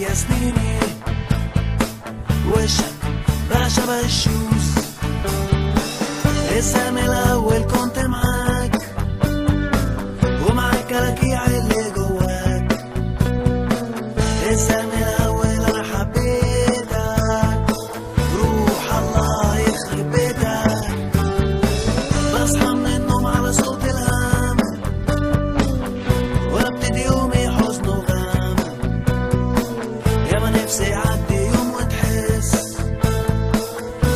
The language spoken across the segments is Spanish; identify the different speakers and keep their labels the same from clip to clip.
Speaker 1: yes, Wish I brush my shoes. Esa me la.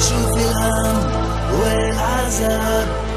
Speaker 1: تشوف الهم والعذاب.